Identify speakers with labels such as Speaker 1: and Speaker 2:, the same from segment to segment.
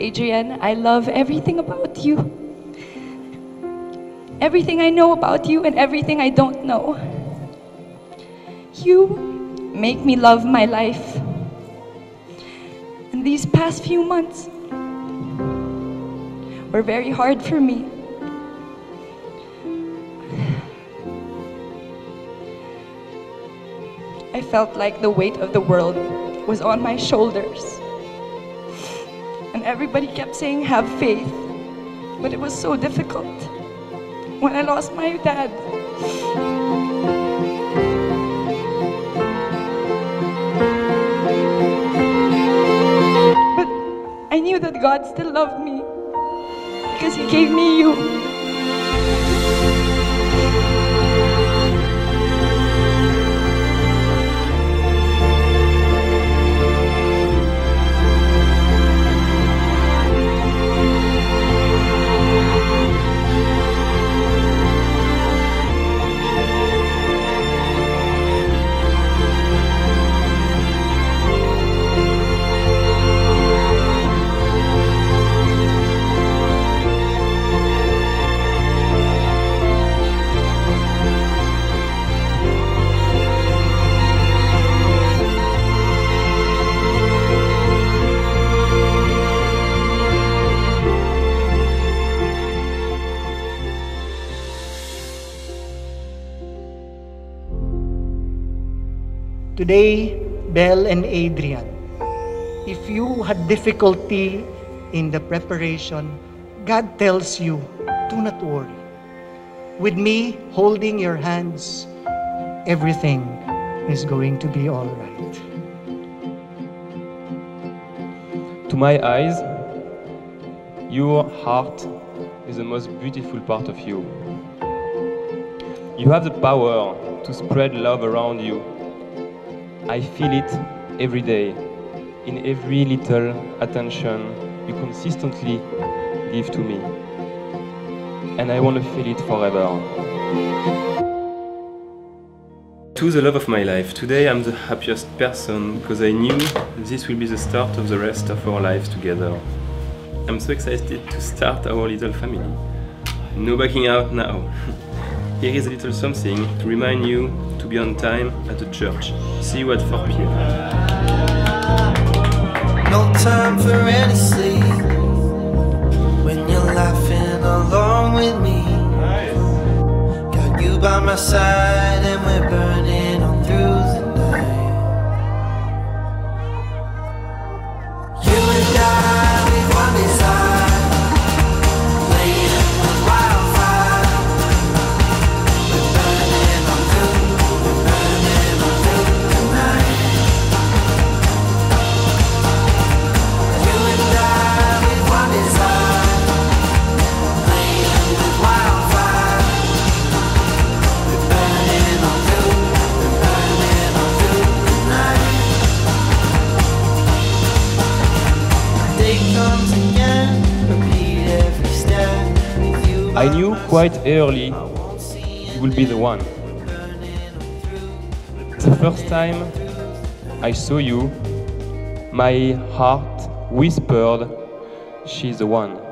Speaker 1: Adrien, I love everything about you. Everything I know about you and everything I don't know. You make me love my life. And these past few months were very hard for me. I felt like the weight of the world was on my shoulders. And everybody kept saying, have faith. But it was so difficult when I lost my dad. But I knew that God still loved me because He gave me you.
Speaker 2: Today, Belle and Adrien, if you had difficulty in the preparation, God tells you, do not worry. With me holding your hands, everything is going to be all right.
Speaker 3: To my eyes, your heart is the most beautiful part of you. You have the power to spread love around you. I feel it every day, in every little attention you consistently give to me. And I want to feel it forever. To the love of my life, today I'm the happiest person because I knew this will be the start of the rest of our lives together. I'm so excited to start our little family. No backing out now. Here is a little something to remind you to be on time at the church. See you at 4 p.m.
Speaker 4: No time for any sleep when you're laughing along with me. Got you by my side I
Speaker 3: knew quite early you will be the one. The first time I saw you, my heart whispered, she's the one.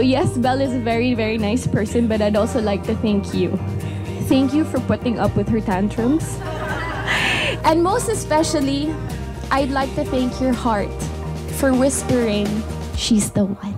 Speaker 5: Yes, Belle is a very, very nice person, but I'd also like to thank you. Thank you for putting up with her tantrums. And most especially, I'd like to thank your heart for whispering, she's the one.